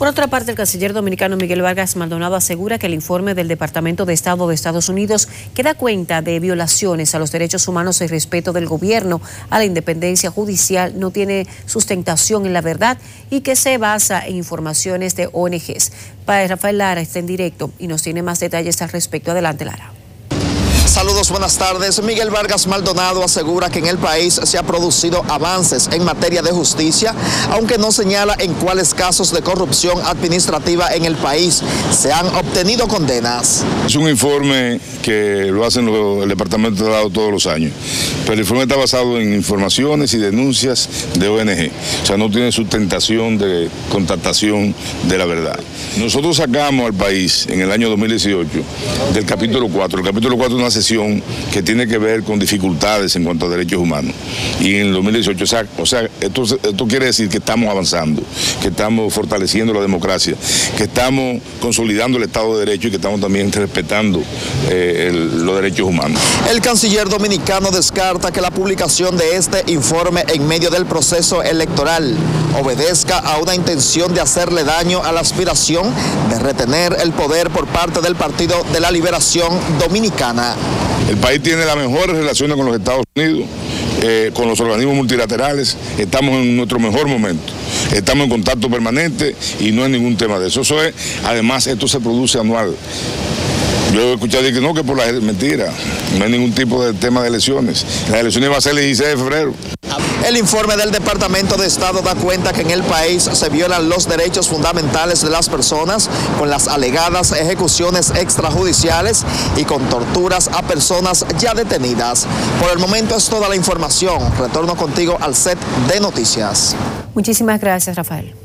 Por otra parte, el canciller dominicano Miguel Vargas Maldonado asegura que el informe del Departamento de Estado de Estados Unidos que da cuenta de violaciones a los derechos humanos y respeto del gobierno a la independencia judicial no tiene sustentación en la verdad y que se basa en informaciones de ONGs. Para Rafael Lara está en directo y nos tiene más detalles al respecto. Adelante, Lara. Saludos, buenas tardes. Miguel Vargas Maldonado asegura que en el país se ha producido avances en materia de justicia, aunque no señala en cuáles casos de corrupción administrativa en el país se han obtenido condenas. Es un informe que lo hacen el Departamento de Estado todos los años, pero el informe está basado en informaciones y denuncias de ONG, o sea, no tiene sustentación de contactación de la verdad. Nosotros sacamos al país en el año 2018 del capítulo 4, el capítulo 4 es que tiene que ver con dificultades en cuanto a derechos humanos. Y en el 2018, o sea, esto, esto quiere decir que estamos avanzando, que estamos fortaleciendo la democracia, que estamos consolidando el Estado de Derecho y que estamos también respetando eh, los derechos humanos. El canciller dominicano descarta que la publicación de este informe en medio del proceso electoral obedezca a una intención de hacerle daño a la aspiración de retener el poder por parte del Partido de la Liberación Dominicana. El país tiene las mejores relaciones con los Estados Unidos, eh, con los organismos multilaterales, estamos en nuestro mejor momento. Estamos en contacto permanente y no hay ningún tema de eso. Eso es, además, esto se produce anual. Yo he escuchado que no, que por la mentira, no hay ningún tipo de tema de elecciones. Las elecciones va a ser el 16 de febrero. El informe del Departamento de Estado da cuenta que en el país se violan los derechos fundamentales de las personas con las alegadas ejecuciones extrajudiciales y con torturas a personas ya detenidas. Por el momento es toda la información. Retorno contigo al set de noticias. Muchísimas gracias, Rafael.